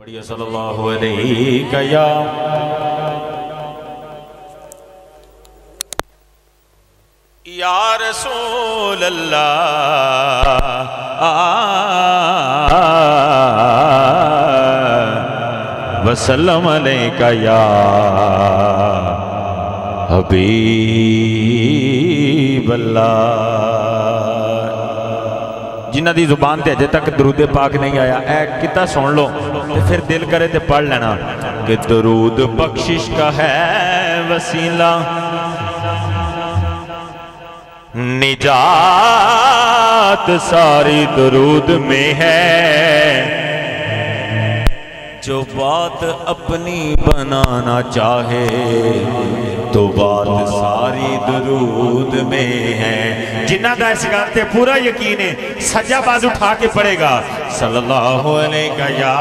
پڑھیے صلی اللہ علیہ یا یا رسول اللہ وسلم علیکہ یا حبیب اللہ۔ جنہ دی زبان تے اجے تک درود پاک نہیں آیا اے کتا سن لو تے پھر دل کرے تے پڑھ لینا کہ درود بخشش کا ہے وسیلہ نجات ساری درود میں ہے جو بات اپنی بنانا چاہے، تو بات ساری درود میں ہے۔ جنہ دا اس گانتے پورا یقین ہے، سجا باز اٹھا کے پڑے گا۔ صلی اللہ علیہ یا۔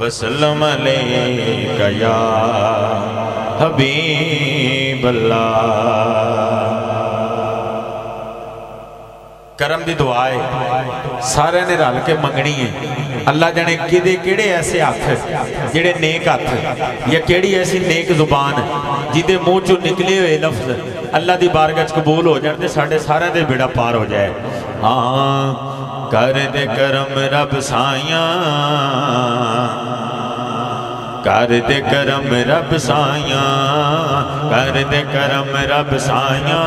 وسلم علیہ یا حبیب اللہ۔ کرم دی دعائے سارے نے رل کے منگنی ہے۔ اللہ جانے کدے کیڑے ایسے ہاتھ جڑے نیک ہاتھ یا کیڑی ایسی نیک زبان جیدے منہ چو نکلے ہوئے لفظ اللہ دی بارگاہ قبول ہو جاتے ساڑھے سارے دے بیڑا پار ہو جائے۔ ہاں کر دے کرم رب سائیاں کر دے کرم رب سائیاں کر دے کرم رب سائیاں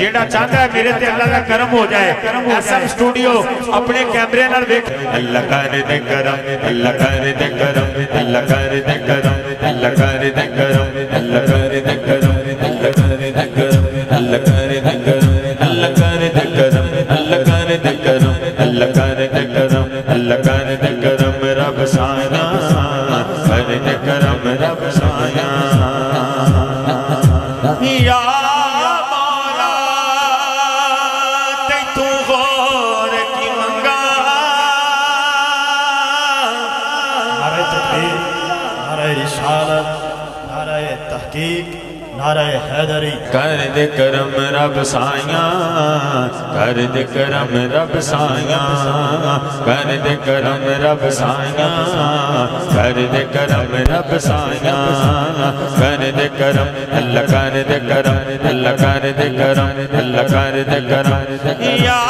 جیڑا چاہتا ہے میرے تے اللہ کا کرم ہو جائے ایس ایم سٹوڈیو اپنے کیمرے نال دیکھ اللہ کر دے کرم اللہ کر دے کرم اللہ کر دے کرم اللہ کر دے کرم اللہ کر دے کرم تحقیق نعرہ حیدری۔ کر دے کرم رب سائیاں کر دے کرم رب سائیاں کر دے کرم رب سائیاں کر دے کرم رب سائیاں کر دے کرم اللہ کر دے کرم اللہ کر دے کرم اللہ کر دے کرم۔ یا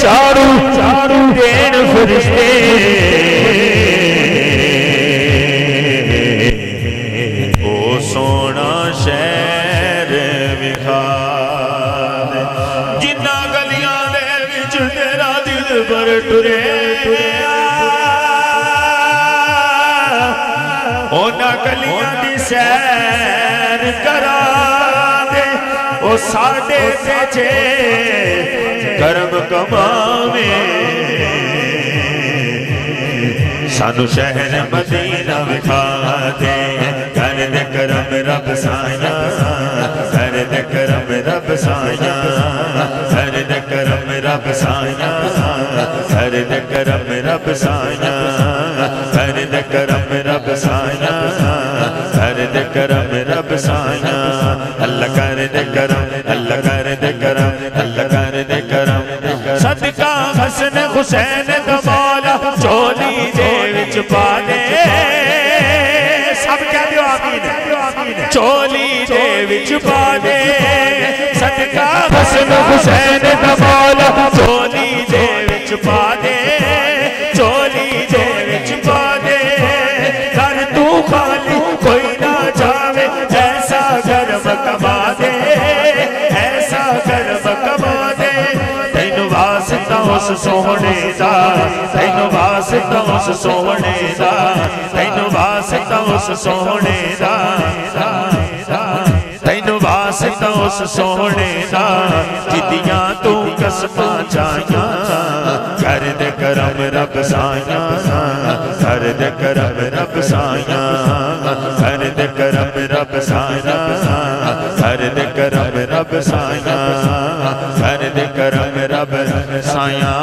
چارو چارو دین فرشتے او سونا شہر وکھا دے جنہ گلیاں دے وچ تیرا دل بر ٹرے اونا گلیاں دی سیر کرا دے او ساڑے سے کرم کماوے۔ سانو شہر مدینہ وکھا دے۔ کر دے کرم رب سائیاں کر دے کرم رب سائیاں کر دے کرم رب سائیاں کر دے کرم رب سائیاں کر دے کرم رب سائیاں کر دے کرم رب سائیاں اللہ کر دے کرم، اللہ کر کر دے کرم صدقہ حسن حسین دمالا چولی دے وچ پا دے۔ سب کہہ دیو آمین۔ چولی دے وچ پا دے۔ صدقہ حسن حسین دمالا چولی دے وچ پا دے۔ چولی دے وچ پا دے۔ در تو خالی سونے دا تینو واسطہ اس سونے دا تینو واسطہ اس سونے دا تینو واسطہ اس سونے دا جدیاں تو قسماں چاہیاں کر دے کرم رب سایاں کر دے کرم رب سایاں کر دے کرم رب سایاں کر دے کرم رب سایاں کر دے کرم رب سایاں